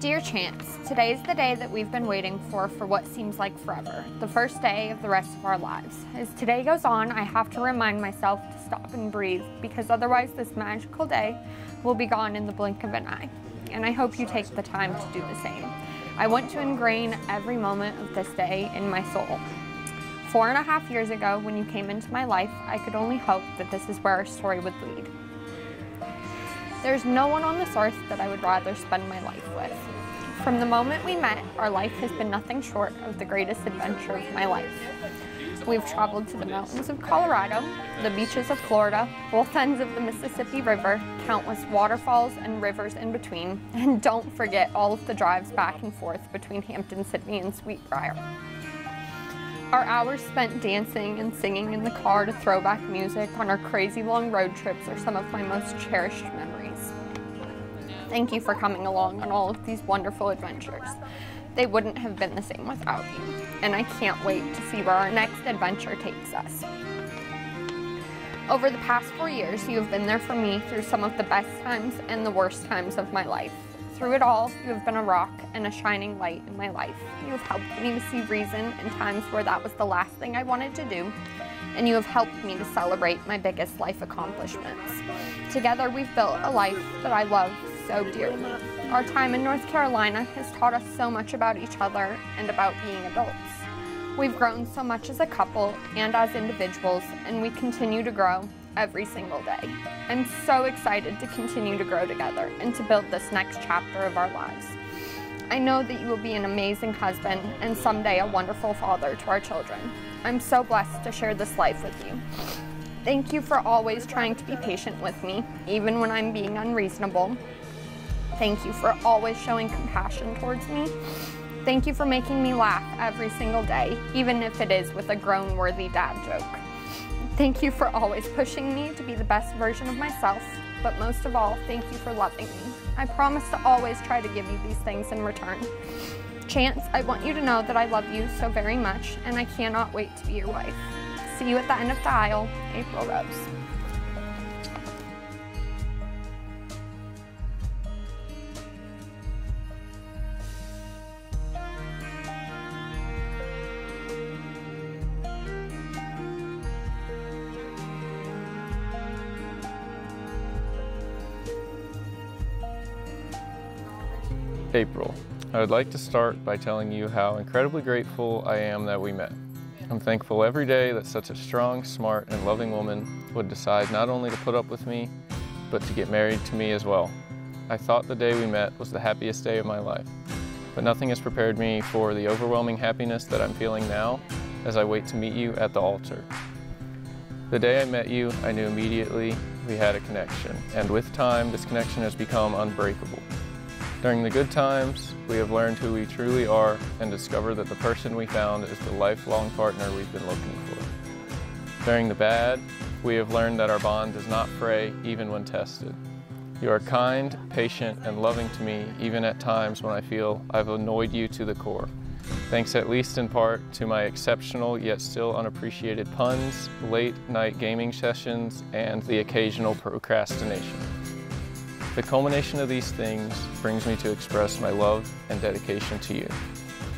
Dear Chance, today is the day that we've been waiting for for what seems like forever, the first day of the rest of our lives. As today goes on, I have to remind myself to stop and breathe because otherwise this magical day will be gone in the blink of an eye. And I hope you take the time to do the same. I want to ingrain every moment of this day in my soul. Four and a half years ago, when you came into my life, I could only hope that this is where our story would lead. There's no one on this earth that I would rather spend my life with. From the moment we met, our life has been nothing short of the greatest adventure of my life. We've traveled to the mountains of Colorado, the beaches of Florida, both ends of the Mississippi River, countless waterfalls and rivers in between, and don't forget all of the drives back and forth between Hampden-Sydney and Sweet Briar. Our hours spent dancing and singing in the car to throwback music on our crazy long road trips are some of my most cherished memories. Thank you for coming along on all of these wonderful adventures. They wouldn't have been the same without you, and I can't wait to see where our next adventure takes us. Over the past four years, you have been there for me through some of the best times and the worst times of my life. Through it all, you have been a rock and a shining light in my life. You have helped me to see reason in times where that was the last thing I wanted to do, and you have helped me to celebrate my biggest life accomplishments. Together, we've built a life that I love so dearly. Our time in North Carolina has taught us so much about each other and about being adults. We've grown so much as a couple and as individuals, and we continue to grow every single day. I'm so excited to continue to grow together and to build this next chapter of our lives. I know that you will be an amazing husband and someday a wonderful father to our children. I'm so blessed to share this life with you. Thank you for always trying to be patient with me, even when I'm being unreasonable. Thank you for always showing compassion towards me. Thank you for making me laugh every single day, even if it is with a groan worthy dad joke. Thank you for always pushing me to be the best version of myself, but most of all, thank you for loving me. I promise to always try to give you these things in return. Chance, I want you to know that I love you so very much, and I cannot wait to be your wife. See you at the end of the aisle, April Rose. April. I would like to start by telling you how incredibly grateful I am that we met. I'm thankful every day that such a strong, smart, and loving woman would decide not only to put up with me, but to get married to me as well. I thought the day we met was the happiest day of my life, but nothing has prepared me for the overwhelming happiness that I'm feeling now as I wait to meet you at the altar. The day I met you, I knew immediately we had a connection, and with time, this connection has become unbreakable. During the good times, we have learned who we truly are and discovered that the person we found is the lifelong partner we've been looking for. During the bad, we have learned that our bond does not fray even when tested. You are kind, patient, and loving to me even at times when I feel I've annoyed you to the core. Thanks at least in part to my exceptional yet still unappreciated puns, late night gaming sessions, and the occasional procrastination. The culmination of these things brings me to express my love and dedication to you.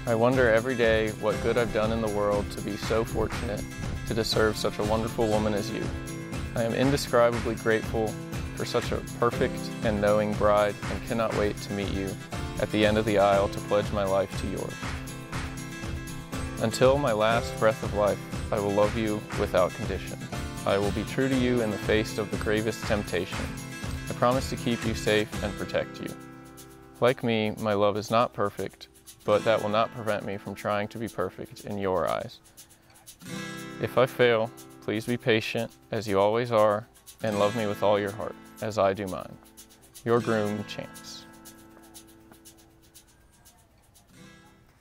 I wonder every day what good I've done in the world to be so fortunate to deserve such a wonderful woman as you. I am indescribably grateful for such a perfect and knowing bride and cannot wait to meet you at the end of the aisle to pledge my life to yours. Until my last breath of life, I will love you without condition. I will be true to you in the face of the gravest temptation. I promise to keep you safe and protect you. Like me, my love is not perfect, but that will not prevent me from trying to be perfect in your eyes. If I fail, please be patient, as you always are, and love me with all your heart, as I do mine. Your groom, Chance.